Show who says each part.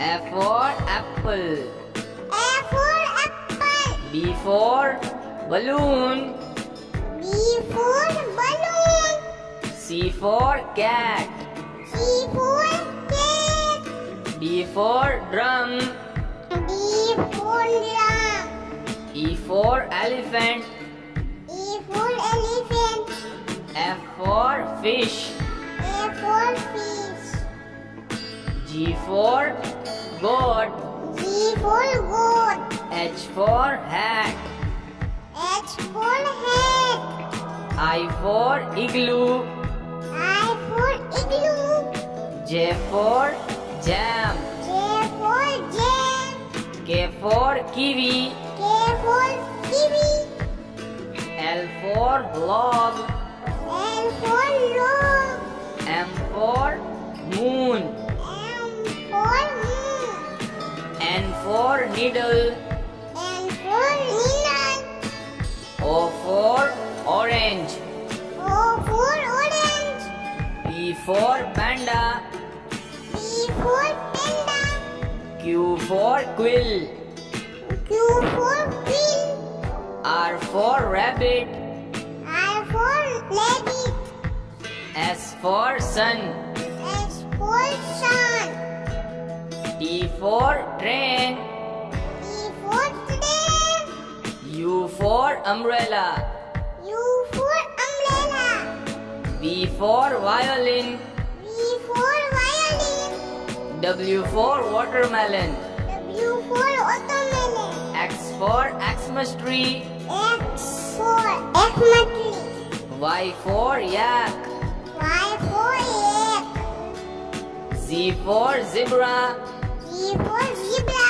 Speaker 1: A for apple.
Speaker 2: A for apple.
Speaker 1: B for balloon.
Speaker 2: B for balloon.
Speaker 1: C for cat.
Speaker 2: C for cat.
Speaker 1: D for drum.
Speaker 2: D for drum.
Speaker 1: E for elephant.
Speaker 2: E for elephant.
Speaker 1: F for fish.
Speaker 2: A for fish.
Speaker 1: G for goat.
Speaker 2: G for goat.
Speaker 1: H for hat.
Speaker 2: H for hat.
Speaker 1: I for igloo.
Speaker 2: I for igloo.
Speaker 1: J for jam.
Speaker 2: J for jam.
Speaker 1: K for kiwi.
Speaker 2: K for kiwi.
Speaker 1: L for log.
Speaker 2: L for log.
Speaker 1: For needle.
Speaker 2: N for needle.
Speaker 1: O for orange.
Speaker 2: O for orange.
Speaker 1: P for panda.
Speaker 2: P for panda.
Speaker 1: Q for quill.
Speaker 2: Q for quill.
Speaker 1: R for rabbit.
Speaker 2: R for rabbit.
Speaker 1: S for sun.
Speaker 2: S for sun.
Speaker 1: T for train.
Speaker 2: T for train.
Speaker 1: U for umbrella.
Speaker 2: U for umbrella.
Speaker 1: V for violin.
Speaker 2: V for violin.
Speaker 1: W for watermelon.
Speaker 2: W for watermelon.
Speaker 1: X for Xmas tree.
Speaker 2: X for Xmas tree.
Speaker 1: Y for yak.
Speaker 2: Y for yak.
Speaker 1: Z for zebra.
Speaker 2: Z for zebra.